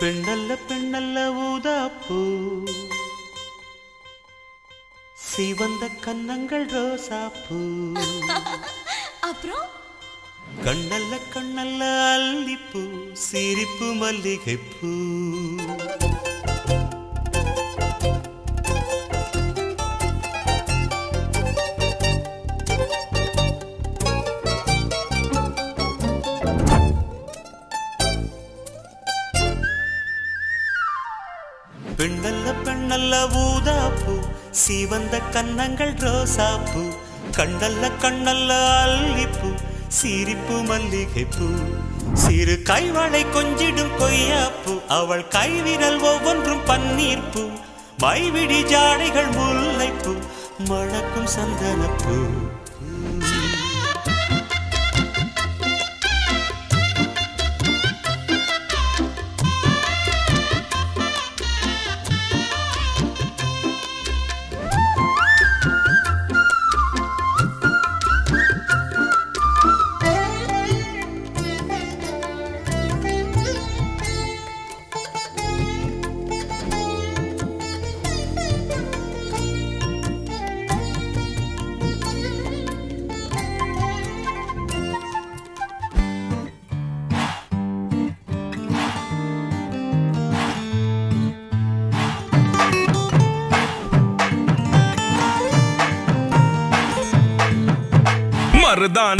பெண்ணல்ல பெண்ணல்ல ஊதாப்பூ. சிவந்த கன்னங்கள் ரோசாப்பூ. அப்புறம்? கண்ணல்ல கண்ணல்ல அல்லிப்பூ சிரிப்பு மல்லிகைப்பூ. பெண்ணல்ல பெண்ணல்ல ஊதாப்பு சிவந்த கன்னங்கள் ரோசாப்பு கண்ணல்ல கண்ணல்ல அல்லிப்பு சிரிப்பு மல்லிகைப்பூ. சிறு கைவளை கொஞ்சிடும் கொய்யாப்பு அவள் கைவிரல் ஒவ்வொன்றும் பன்னீர்ப்பு மைவிடி ஜாடைகள் முல்லைப்பூ மணக்கும் சந்தனப்பூ. ਕਰਦਾ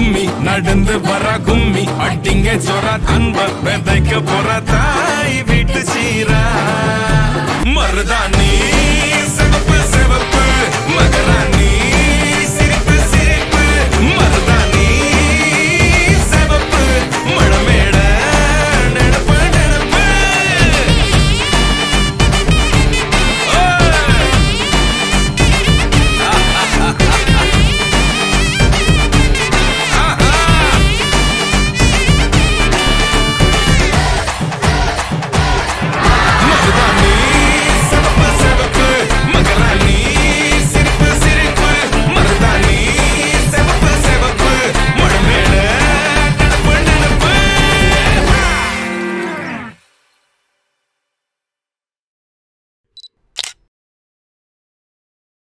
கும்மி நடந்து வர கும்மி அட்டிங்க சொரா அன்ப விதைக்க போற தாய் வீட்டு சீரா. மருதானி